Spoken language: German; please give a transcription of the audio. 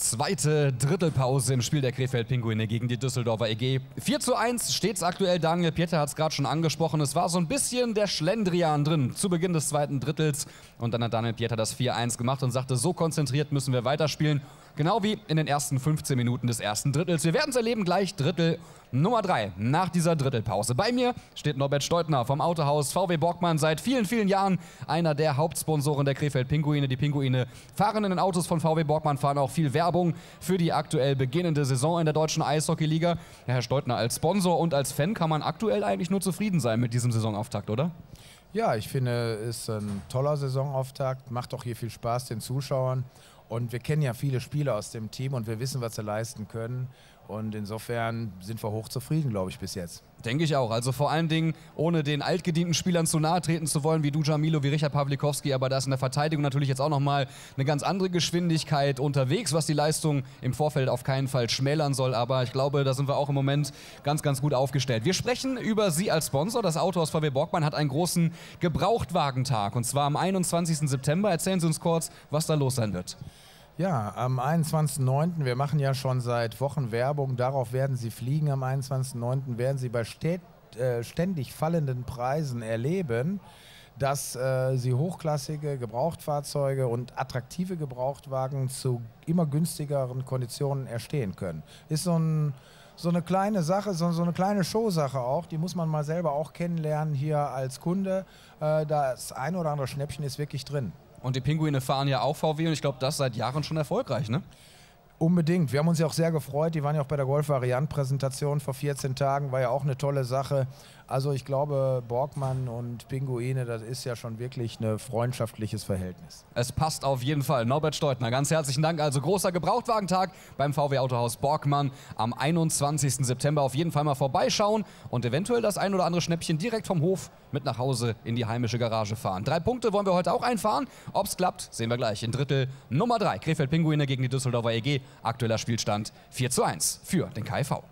zweite Drittelpause im Spiel der Krefeld-Pinguine gegen die Düsseldorfer EG. 4 zu 1 steht es aktuell. Daniel Pieter hat es gerade schon angesprochen. Es war so ein bisschen der Schlendrian drin zu Beginn des zweiten Drittels. Und dann hat Daniel Pieter das 4-1 gemacht und sagte, so konzentriert müssen wir weiterspielen. Genau wie in den ersten 15 Minuten des ersten Drittels. Wir werden es erleben gleich Drittel Nummer 3 nach dieser Drittelpause. Bei mir steht Norbert Steutner vom Autohaus VW Borgmann seit vielen, vielen Jahren einer der Hauptsponsoren der Krefeld Pinguine. Die Pinguine fahren in den Autos von VW Borgmann, fahren auch viel Werbung für die aktuell beginnende Saison in der deutschen Eishockeyliga. Ja, Herr Steutner, als Sponsor und als Fan kann man aktuell eigentlich nur zufrieden sein mit diesem Saisonauftakt, oder? Ja, ich finde, es ist ein toller Saisonauftakt, macht auch hier viel Spaß den Zuschauern. Und wir kennen ja viele Spieler aus dem Team und wir wissen, was sie leisten können. Und insofern sind wir hochzufrieden, glaube ich, bis jetzt. Denke ich auch. Also vor allen Dingen, ohne den altgedienten Spielern zu nahe treten zu wollen, wie Duja Milo, wie Richard Pawlikowski, aber da ist in der Verteidigung natürlich jetzt auch nochmal eine ganz andere Geschwindigkeit unterwegs, was die Leistung im Vorfeld auf keinen Fall schmälern soll. Aber ich glaube, da sind wir auch im Moment ganz, ganz gut aufgestellt. Wir sprechen über Sie als Sponsor. Das Auto aus VW Borgmann hat einen großen Gebrauchtwagentag und zwar am 21. September. Erzählen Sie uns kurz, was da los sein wird. Ja, am 21.09. Wir machen ja schon seit Wochen Werbung. Darauf werden Sie fliegen. Am 21.09. werden Sie bei äh, ständig fallenden Preisen erleben, dass äh, Sie hochklassige Gebrauchtfahrzeuge und attraktive Gebrauchtwagen zu immer günstigeren Konditionen erstehen können. Ist so ein so eine kleine Sache, so, so, eine kleine Showsache auch, die muss man mal selber auch kennenlernen hier als Kunde. Äh, das ein oder andere Schnäppchen ist wirklich drin. Und die Pinguine fahren ja auch VW und ich glaube, das seit Jahren schon erfolgreich, ne? Unbedingt. Wir haben uns ja auch sehr gefreut. Die waren ja auch bei der Golf-Variant-Präsentation vor 14 Tagen. War ja auch eine tolle Sache. Also ich glaube, Borgmann und Pinguine, das ist ja schon wirklich ein freundschaftliches Verhältnis. Es passt auf jeden Fall. Norbert Steutner, ganz herzlichen Dank. Also großer Gebrauchtwagentag beim VW Autohaus Borgmann am 21. September. Auf jeden Fall mal vorbeischauen und eventuell das ein oder andere Schnäppchen direkt vom Hof mit nach Hause in die heimische Garage fahren. Drei Punkte wollen wir heute auch einfahren. Ob es klappt, sehen wir gleich in Drittel Nummer 3. Krefeld Pinguine gegen die Düsseldorfer EG. Aktueller Spielstand 4 zu 1 für den KV.